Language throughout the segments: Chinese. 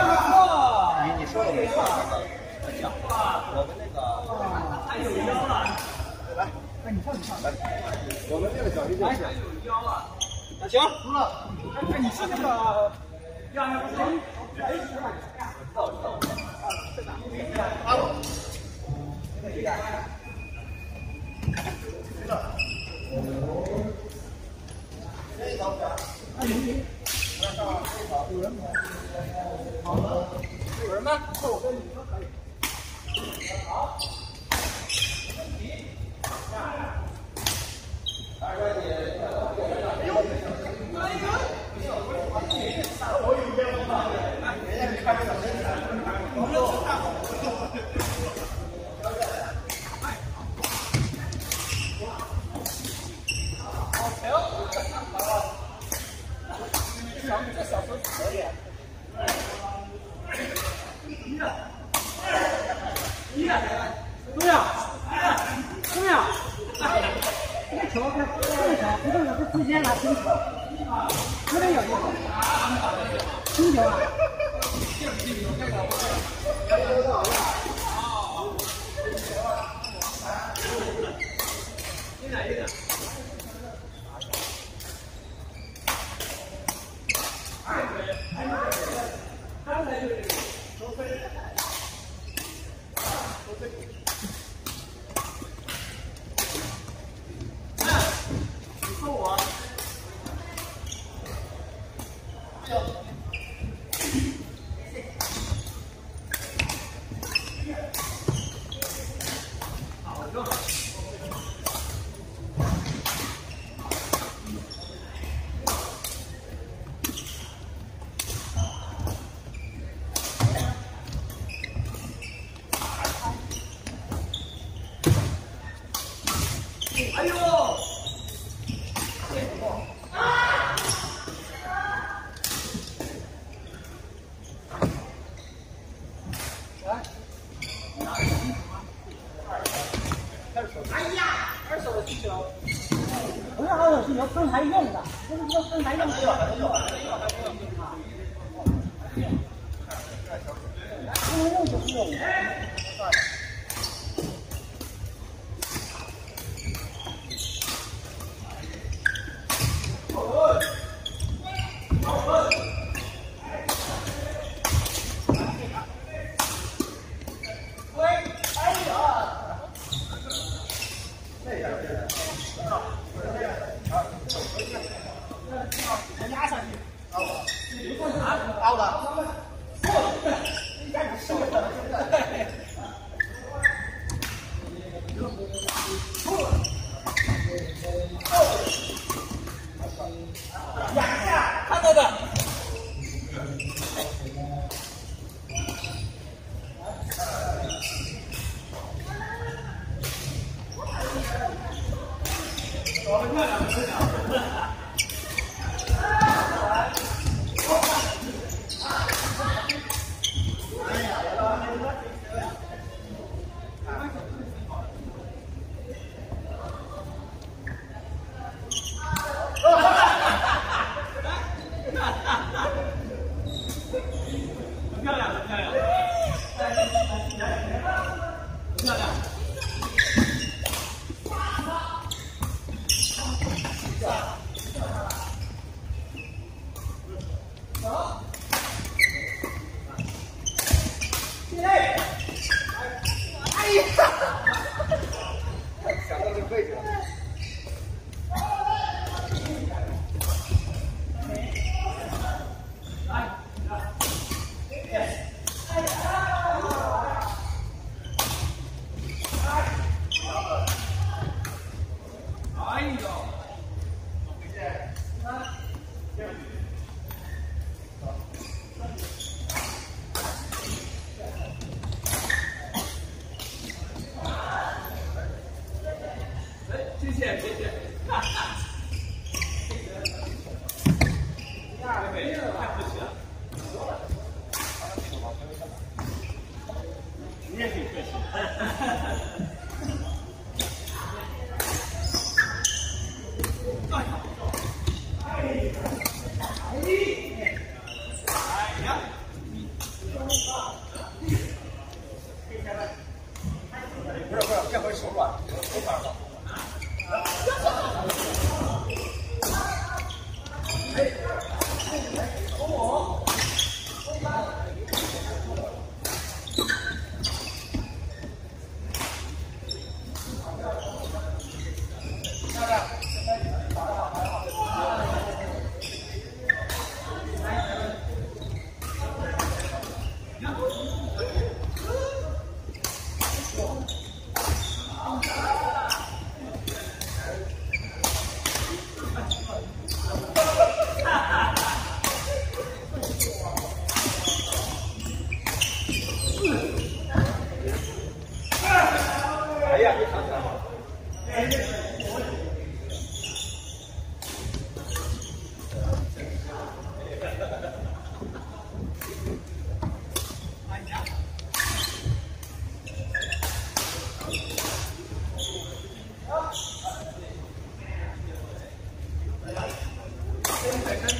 啊，你你说的没错，讲我们那个。还有腰了。来，哎，你上你上来。我们这个小弟就是。有腰啊。行，输了。哎，你是那个。知道知道。啊，在哪？啊。这今天拿新球这边有一个。新球啊。哎呦！啊！来！哎呀，二手的气球，不是二手气球，刚才用的，刚才用的。还能用，还能用，还能用，还能用啊！还能用，还能用。干，瘦了。看到的。second.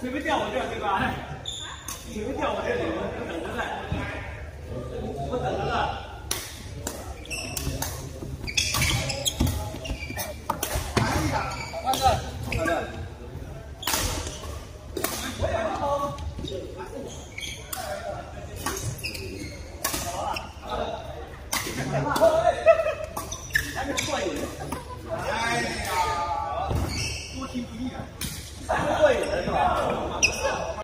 准备掉我这儿对吧。